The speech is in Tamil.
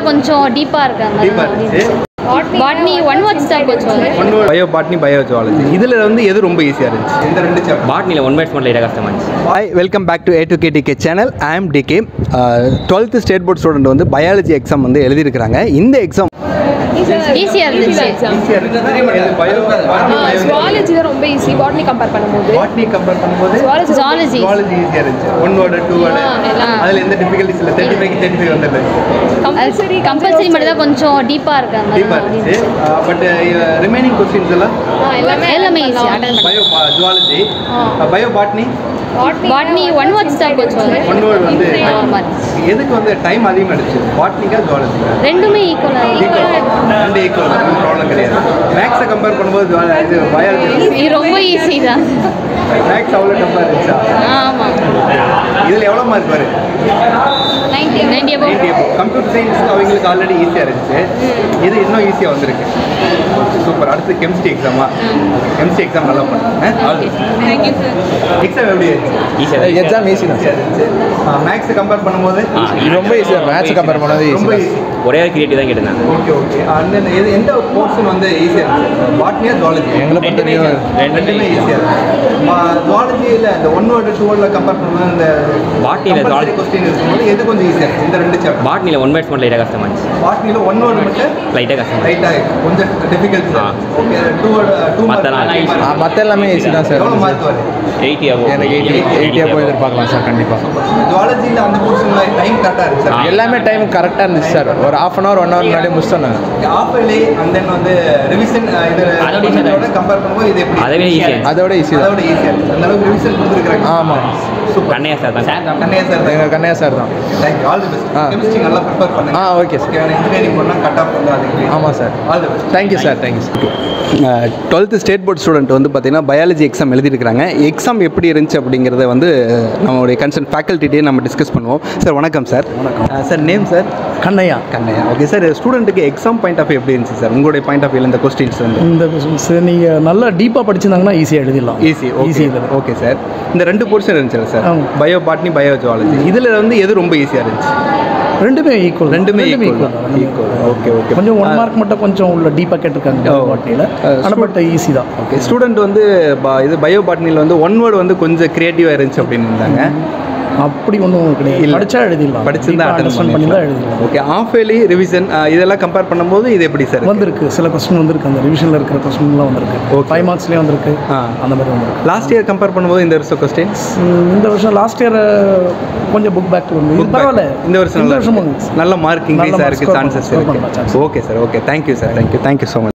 தான் கொஞ்சம் டீப்பாக இருக்காங்க. பாட்னி ஒன் வேர்ட்ஸ் தான் கொஞ்சம் பயோ பாட்னி பயோ ஜுவாலஜி இதில் வந்து எது ரொம்ப ஈஸியாக இருந்துச்சு? இந்த ரெண்டு பாட்னியில் ஒன் வேர்ட்ஸ் மட்டும் கஷ்டமாக இருந்துச்சு hi welcome back to A to KDK channel ஐ டிகே டுவெல்த்து ஸ்டேட் போர்ட் ஸ்டூடெண்ட் வந்து பயாலஜி எக்ஸாம் வந்து எழுதியிருக்கிறாங்க. இந்த எக்ஸாம் ஈஸியாக இருந்துச்சு. இருந்துச்சு. ஜுவாலஜி தான் ரொம்ப ஈஸி பாட்னி கம்பேர் பண்ணும்போது. பாட்னி கம்பேர் பண்ணும்போது ஜுவாலஜி ஜுவாலஜி ஈஸியாக இருந்துச்சு. One word two word. அதில் எந்த டிஃபிகல்ட்டிஸ் இல்லை. தேர்ட்டி ஃபைவ் தேர்ட்டி ஃபைவ் வந்துடுது கம்பல்சரி கம்பல்சரி மட்டும் தான் கொஞ்சம் டீப்பாக இருக்காங்க டீப்பாக இருந்துச்சு. பட் ரிமைனிங் கொஸ்டின்ஸ் எல்லாம்? எல்லாமே எல்லாமே easy attend bio zoology bio botany botany one words தான் கொஞ்சம் ஒன் வேர்டு வந்து. எதுக்கு வந்து டைம் அதிகமாக எடுச்சு பாட்னிக்கா ஜுவாலஜிக்கா ரெண்டுமே ஈக்குவலாக ரெண்டு ஈக்குவல் ப்ராப்ளம் கிடையாது. மேக்ஸை கம்பேர் பண்ணும்போது இது பயாலஜி ரொம்ப ஈஸி தான். மேக்ஸ் அவ்வளோ டஃப்பாக இருந்துச்சா ஆமாம் இதில் எவ்வளோ மார்க் வரும்? கம்ப்யூட்டர் சயின்ஸ் அவங்களுக்கு ஆல்ரெடி ஈஸியாக இருந்துச்சு. இது இன்னும் ஈஸியாக வந்திருக்கு. சூப்பர் அடுத்து கெமிஸ்ட்ரி எக்ஸாமா கெமிஸ்ட்ரி எக்ஸாம் நல்லா பண்ணுறேன் எக்ஸாம் எப்படி இருந்துச்சு? ஈஸியாக எக்ஸாம் ஈஸி தான். ஈஸியாக இருந்துச்சு. மேக்ஸை கம்பேர் பண்ணும்போது? இது ரொம்ப ஈஸி தான் மேட்ச் கம்பேர் பண்ணது ஈஸி ரொம்ப ஒரே கிரியேட்டிவ் தான் கேட்டிருந்தாங்க. ஓகே ஓகே அந்த எது எந்த போர்ஷன் வந்து ஈஸியாக இருந்துச்சு? பாட்னியா ஜுவாலஜி எங்களை ரெண்டுமே ஈஸியாக இருக்கும் ஜுவாலஜியில் இந்த ஒன் வேர்டு டூ வேர்டில் கம்பேர் பண்ணும்போது இந்த Botany ல zoology- கொஸ்டின் இருக்கும்போது எது கொஞ்சம் ஈஸியாக இருக்கும்? இந்த ரெண்டு சாப்டர் பாட்னியில் ஒன் வேர்ட்ஸ் மட்டும் லைட்டாக கஷ்டமாக இருந்துச்சு. பாட்னியில் ஒன் வேர்டு மட்டும் லைட்டாக கஷ்டமாக ரைட்டாக கொஞ்சம் டிஃபிகல்ட் ஆ. ஓகே டூ டூ மத்தெல்லாம் ஆ, மற்ற எல்லாமே ஈஸி தான் சார் எவ்வளோ மார்க் வருது? எயிட்டி எனக்கு எயிட்டி எயிட்டியாக போய் எதிர்பார்க்கலாம் சார் கண்டிப்பாக ஜுவாலஜியில் அந்த போர்ஷனில் டைம் கரெக்டாக இருக்கு சார். எல்லாமே டைம் கரெக்டாக இருந்துச்சு சார். ஒரு half an hour one hour முன்னாடி முடிச்சிட்டோம் நாங்கள் ஆஃப் அண்ட் தென் வந்து ரிவிஷன் இது அதோட தான். கம்பேர் பண்ணும்போது இது எப்படி அதை விட ஈஸியாக இருந்துச்சு. அதோட ஈஸி தான். அதோட ஈஸியாக இருக்கு அந்த அளவுக்கு ரிவிஷன் கொடுத்துருக்காங்க ஆமாம் சூப்பர் கண்ணையா சார் தான். கண்ணையா சார் எங்கள் கண்ணையா சார் தான். Thank you all the best ah. Chemistry நல்லா ப்ரிப்பேர் பண்ணுங்க. ஆ ஓகே சார் இன்ஜினியரிங் பண்ணால் கட் ஆஃப் வந்து அதுக்கு ஆமாம் sir all the best thank you sir thank you sir twelfth state board student வந்து பார்த்தீங்கன்னா பயாலஜி எக்ஸாம் எழுதியிருக்காங்க எக்ஸாம் எப்படி இருந்துச்சு அப்படிங்கிறத வந்து நம்மளுடைய கன்சர்ன் ஃபேக்கல்ட்டிட்டே நம்ம டிஸ்கஸ் பண்ணுவோம். சார் வணக்கம் சார் வணக்கம். Sir name sir Kannaiya. Kannaiya. Okay sir ஸ்டூடெண்ட்டுக்கு எக்ஸாம் பாயிண்ட் ஆஃப் எப்படி இருந்துச்சு சார் உங்களுடைய பாயிண்ட் ஆஃப் வியூவில் இந்த கொஸ்டின்ஸ் வந்து? இந்த கொஸ்டின்ஸ் நீங்கள் நல்லா டீப்பாக படிச்சிருந்தாங்கன்னா ஈஸியாக எழுதிடலாம். ஈஸி ஈஸி ஓகே சார் இந்த ரெண்டு போர்ஷன் இருந்துச்சு sir. Bio botany bio zoology இதில் வந்து எது ரொம்ப ஈஸியாக இருந்துச்சு? ரெண்டுமே ஈக்குவல் ரெண்டுமே Equal. Okay, okay. கொஞ்சம் ஒன். மார்க் மட்டும் கொஞ்சம் உள்ள டீப்பாக கேட்டிருக்காங்க ஆ, ஆனால் பட் ஈஸி தான். ஓகே ஸ்டூடெண்ட் வந்து இது பயோ பாட்னியில் வந்து ஒன் வேர்டு வந்து கொஞ்சம் க்ரியேட்டிவாக இருந்துச்சு அப்படின்னு இருந்தாங்க. அப்படி ஒன்றும் கிடையாது. படிச்சா எழுதிடலாம். படிச்சிருந்தா அண்டர்ஸ்டாண்ட் பண்ணி தான் எழுதிடலாம் ஓகே ஆஃப் இயர்லி ரிவிஷன் இதெல்லாம் கம்பேர் பண்ணும்போது இது எப்படி சார் வந்திருக்கு. சில கொஸ்டின் வந்திருக்கு. அந்த ரிவிஷனில் இருக்கிற கொஸ்டின்லாம் வந்திருக்கு. Okay. ஃபைவ் மார்க்ஸ்லேயே வந்திருக்கு. அந்த மாதிரி வந்திருக்கு. லாஸ்ட் இயர் கம்பேர் பண்ணும்போது இந்த வருஷம் கொஸ்டின் ம், இந்த வருஷம் லாஸ்ட் இயர் கொஞ்சம் புக் பேக் வந்து பரவாயில்ல. இந்த வருஷம் நல்லா வருஷம். நல்ல மார்க் இன்க்ரீஸ் score சான்சஸ் பண்ணலாம், score இருக்கு பண்ணலாம், chances. Okay sir okay thank you sir thank you thank you so much